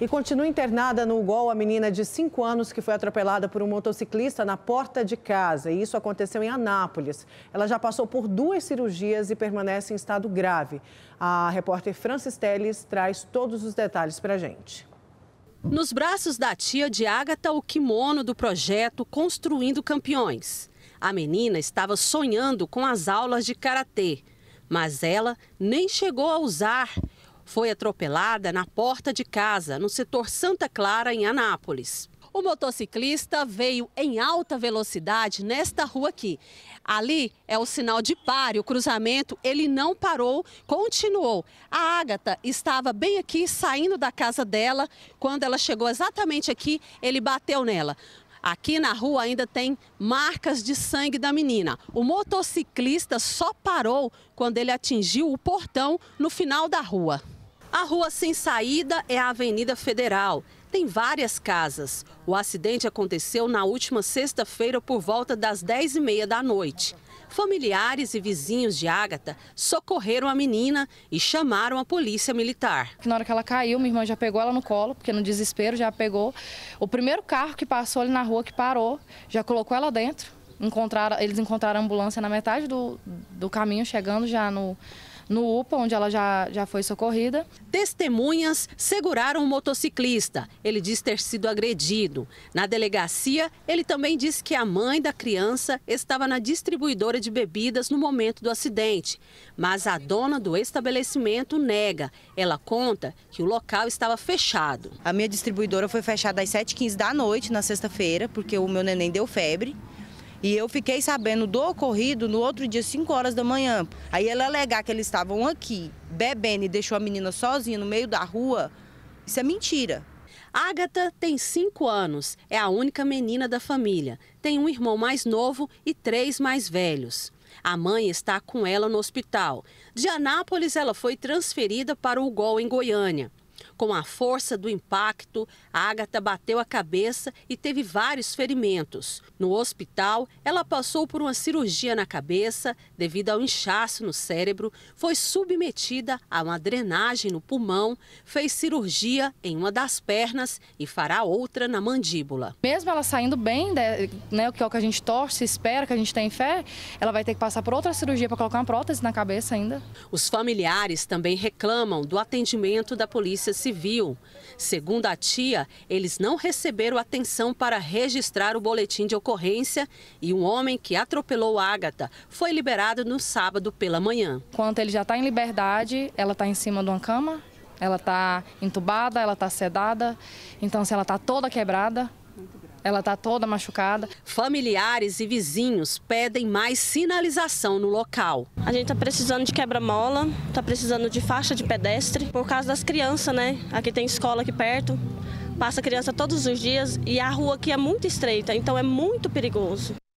E continua internada no UGOL a menina de 5 anos que foi atropelada por um motociclista na porta de casa. E isso aconteceu em Anápolis. Ela já passou por duas cirurgias e permanece em estado grave. A repórter Francis Teles traz todos os detalhes para a gente. Nos braços da tia de Ágata, o kimono do projeto Construindo Campeões. A menina estava sonhando com as aulas de karatê, mas ela nem chegou a usar foi atropelada na porta de casa, no setor Santa Clara, em Anápolis. O motociclista veio em alta velocidade nesta rua aqui. Ali é o sinal de pare, o cruzamento, ele não parou, continuou. A Ágata estava bem aqui, saindo da casa dela. Quando ela chegou exatamente aqui, ele bateu nela. Aqui na rua ainda tem marcas de sangue da menina. O motociclista só parou quando ele atingiu o portão no final da rua. A rua sem saída é a Avenida Federal. Tem várias casas. O acidente aconteceu na última sexta-feira por volta das 10h30 da noite. Familiares e vizinhos de Ágata socorreram a menina e chamaram a polícia militar. Na hora que ela caiu, minha irmã já pegou ela no colo, porque no desespero já pegou. O primeiro carro que passou ali na rua, que parou, já colocou ela dentro. Encontraram, eles encontraram a ambulância na metade do, do caminho, chegando já no, no UPA, onde ela já, já foi socorrida. Testemunhas seguraram o motociclista. Ele diz ter sido agredido. Na delegacia, ele também disse que a mãe da criança estava na distribuidora de bebidas no momento do acidente. Mas a dona do estabelecimento nega. Ela conta que o local estava fechado. A minha distribuidora foi fechada às 7h15 da noite, na sexta-feira, porque o meu neném deu febre. E eu fiquei sabendo do ocorrido no outro dia, 5 horas da manhã. Aí ela alegar que eles estavam aqui bebendo e deixou a menina sozinha no meio da rua, isso é mentira. Ágata tem 5 anos, é a única menina da família. Tem um irmão mais novo e três mais velhos. A mãe está com ela no hospital. De Anápolis, ela foi transferida para o Gol, em Goiânia. Com a força do impacto, a Agatha bateu a cabeça e teve vários ferimentos. No hospital, ela passou por uma cirurgia na cabeça devido ao inchaço no cérebro, foi submetida a uma drenagem no pulmão, fez cirurgia em uma das pernas e fará outra na mandíbula. Mesmo ela saindo bem, né, que é o que a gente torce, espera, que a gente tem fé, ela vai ter que passar por outra cirurgia para colocar uma prótese na cabeça ainda. Os familiares também reclamam do atendimento da Polícia Civil Civil. Segundo a tia, eles não receberam atenção para registrar o boletim de ocorrência e um homem que atropelou Ágata foi liberado no sábado pela manhã. Enquanto ele já está em liberdade, ela está em cima de uma cama, ela está entubada, ela está sedada, então se ela está toda quebrada, ela está toda machucada. Familiares e vizinhos pedem mais sinalização no local. A gente está precisando de quebra-mola, está precisando de faixa de pedestre, por causa das crianças, né? Aqui tem escola aqui perto, passa criança todos os dias e a rua aqui é muito estreita, então é muito perigoso.